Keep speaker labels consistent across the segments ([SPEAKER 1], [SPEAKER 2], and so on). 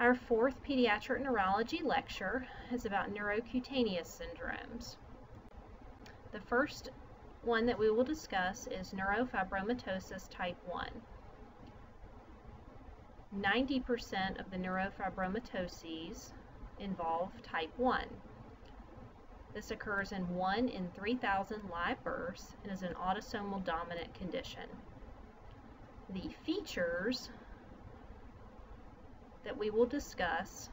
[SPEAKER 1] Our fourth pediatric neurology lecture is about neurocutaneous syndromes. The first one that we will discuss is neurofibromatosis type 1. 90% of the neurofibromatoses involve type 1. This occurs in 1 in 3,000 live births and is an autosomal dominant condition. The features that we will discuss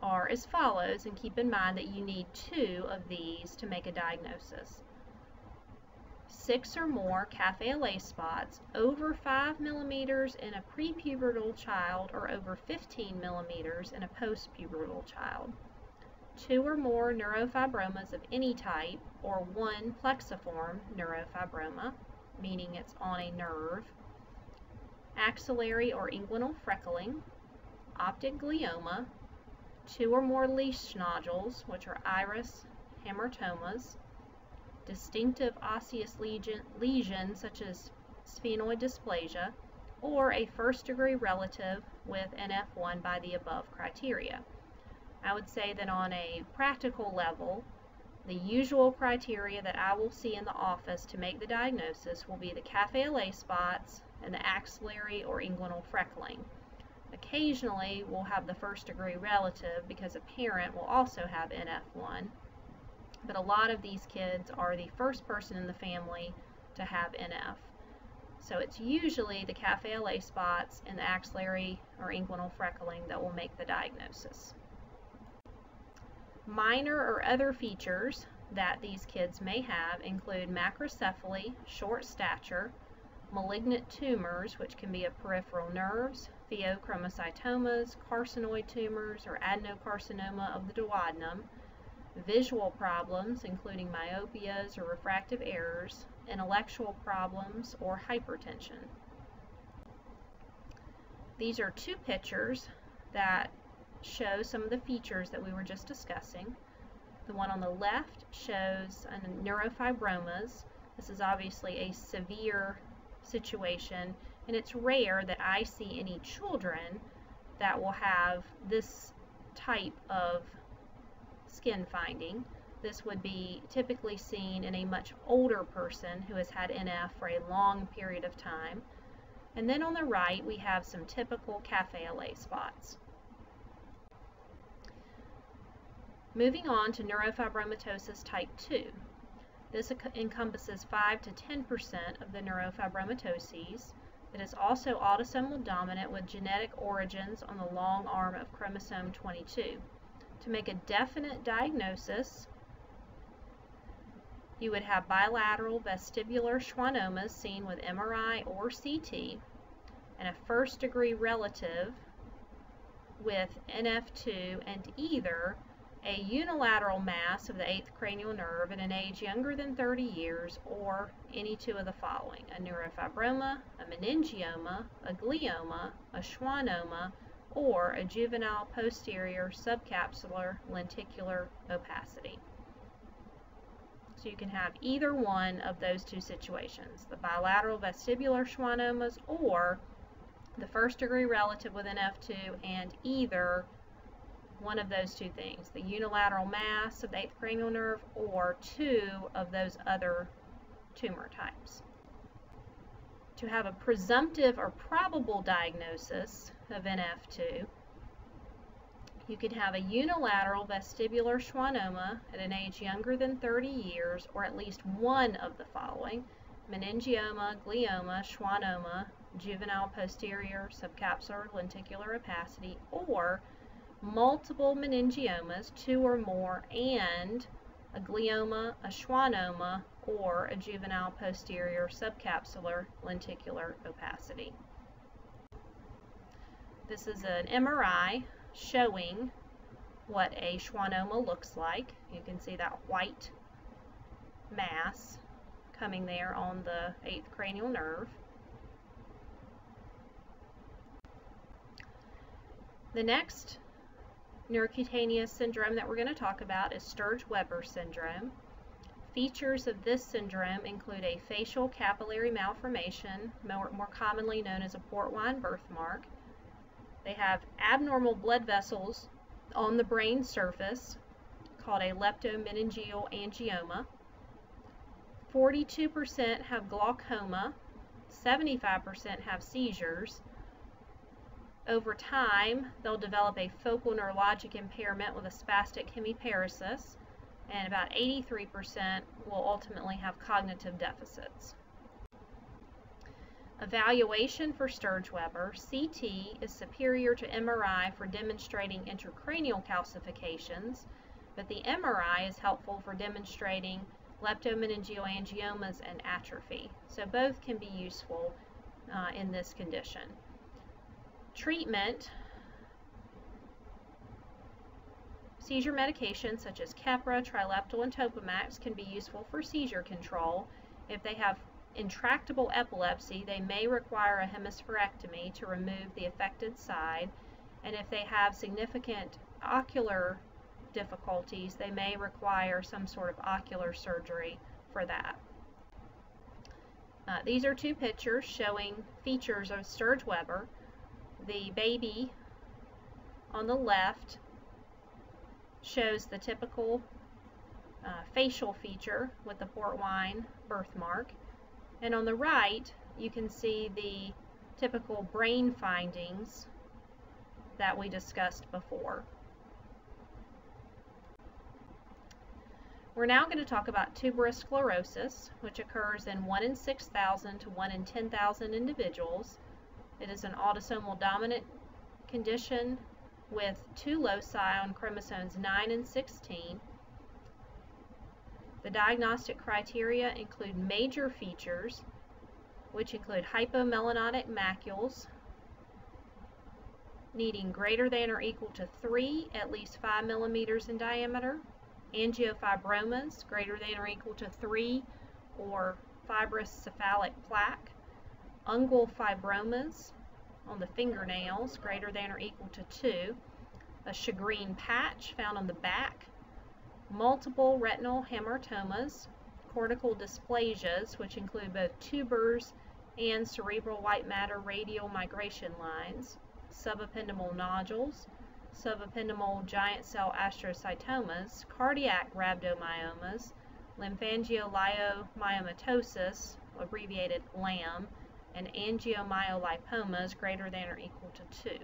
[SPEAKER 1] are as follows, and keep in mind that you need two of these to make a diagnosis. Six or more cafe au lait spots over 5 millimeters in a prepubertal child or over 15 millimeters in a postpubertal child. Two or more neurofibromas of any type or one plexiform neurofibroma, meaning it's on a nerve, axillary or inguinal freckling, optic glioma, two or more Lisch nodules, which are iris hamartomas, distinctive osseous lesion, lesions such as sphenoid dysplasia, or a first degree relative with NF1 by the above criteria. I would say that on a practical level, the usual criteria that I will see in the office to make the diagnosis will be the cafe au lait spots and the axillary or inguinal freckling. Occasionally, we'll have the first degree relative because a parent will also have NF1, but a lot of these kids are the first person in the family to have NF. So it's usually the cafe lait spots and the axillary or inguinal freckling that will make the diagnosis. Minor or other features that these kids may have include macrocephaly, short stature, malignant tumors, which can be of peripheral nerves, pheochromocytomas, carcinoid tumors, or adenocarcinoma of the duodenum, visual problems, including myopias or refractive errors, intellectual problems, or hypertension. These are two pictures that show some of the features that we were just discussing. The one on the left shows neurofibromas. This is obviously a severe situation, and it's rare that I see any children that will have this type of skin finding. This would be typically seen in a much older person who has had NF for a long period of time. And then on the right, we have some typical cafe lait spots. Moving on to neurofibromatosis type 2. This encompasses 5 to 10% of the neurofibromatoses. It is also autosomal dominant with genetic origins on the long arm of chromosome 22. To make a definite diagnosis, you would have bilateral vestibular schwannomas seen with MRI or CT, and a first degree relative with NF2 and either a unilateral mass of the eighth cranial nerve at an age younger than 30 years, or any two of the following a neurofibroma, a meningioma, a glioma, a schwannoma, or a juvenile posterior subcapsular lenticular opacity. So you can have either one of those two situations, the bilateral vestibular schwannomas or the first degree relative with NF2 and either one of those two things, the unilateral mass of the eighth cranial nerve or two of those other tumor types. To have a presumptive or probable diagnosis of NF2, you could have a unilateral vestibular schwannoma at an age younger than 30 years or at least one of the following, meningioma, glioma, schwannoma, juvenile posterior subcapsular lenticular opacity, or multiple meningiomas, two or more, and a glioma, a schwannoma, or a juvenile posterior subcapsular lenticular opacity. This is an MRI showing what a schwannoma looks like. You can see that white mass coming there on the eighth cranial nerve. The next neurocutaneous syndrome that we're going to talk about is Sturge-Weber syndrome. Features of this syndrome include a facial capillary malformation, more, more commonly known as a port wine birthmark, They have abnormal blood vessels on the brain surface called a leptomeningeal angioma. 42% have glaucoma, 75% have seizures. Over time, they'll develop a focal neurologic impairment with a spastic hemiparesis, and about 83% will ultimately have cognitive deficits. Evaluation for Sturge-Weber, CT is superior to MRI for demonstrating intracranial calcifications, but the MRI is helpful for demonstrating leptomeningeal angiomas and atrophy. So both can be useful uh, in this condition. Treatment Seizure medications such as Keppra, Trileptal, and Topamax can be useful for seizure control. If they have intractable epilepsy, they may require a hemispherectomy to remove the affected side, and if they have significant ocular difficulties, they may require some sort of ocular surgery for that. Uh, these are two pictures showing features of Sturge-Weber. The baby on the left shows the typical uh, facial feature with the port wine birthmark. And on the right, you can see the typical brain findings that we discussed before. We're now going to talk about tuberous sclerosis, which occurs in 1 in 6,000 to 1 in 10,000 individuals. It is an autosomal dominant condition with two loci on chromosomes 9 and 16. The diagnostic criteria include major features, which include hypomelanotic macules, needing greater than or equal to 3, at least 5 millimeters in diameter, angiofibromas greater than or equal to 3, or fibrous cephalic plaque, ungual fibromas on the fingernails greater than or equal to 2, a shagreen patch found on the back, multiple retinal hamartomas, cortical dysplasias, which include both tubers and cerebral white matter radial migration lines, subependymal nodules, subependymal giant cell astrocytomas, cardiac rhabdomyomas, lymphangioliomyomatosis, abbreviated LAM, and angiomyolipomas greater than or equal to 2.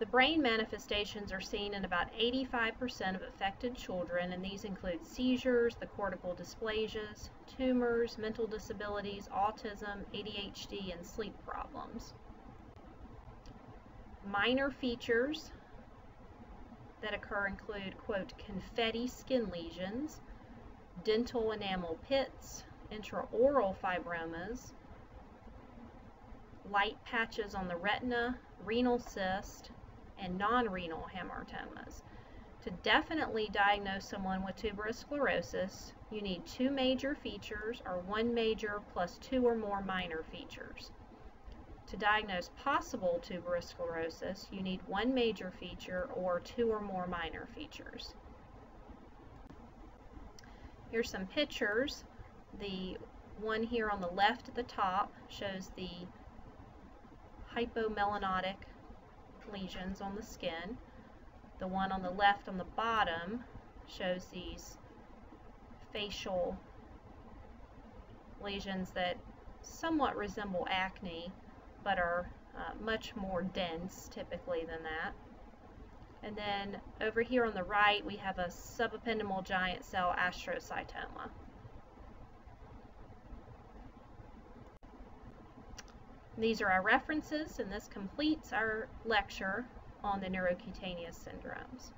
[SPEAKER 1] The brain manifestations are seen in about 85% of affected children, and these include seizures, the cortical dysplasias, tumors, mental disabilities, autism, ADHD, and sleep problems. Minor features that occur include, quote, confetti skin lesions, dental enamel pits, intraoral fibromas, light patches on the retina, renal cyst, and non-renal hamartomas. To definitely diagnose someone with tuberous sclerosis, you need two major features or one major plus two or more minor features. To diagnose possible tuberous sclerosis, you need one major feature or two or more minor features. Here's some pictures. The one here on the left at the top shows the hypomelanotic lesions on the skin. The one on the left on the bottom shows these facial lesions that somewhat resemble acne but are uh, much more dense typically than that. And then over here on the right we have a subependymal giant cell astrocytoma. These are our references, and this completes our lecture on the neurocutaneous syndromes.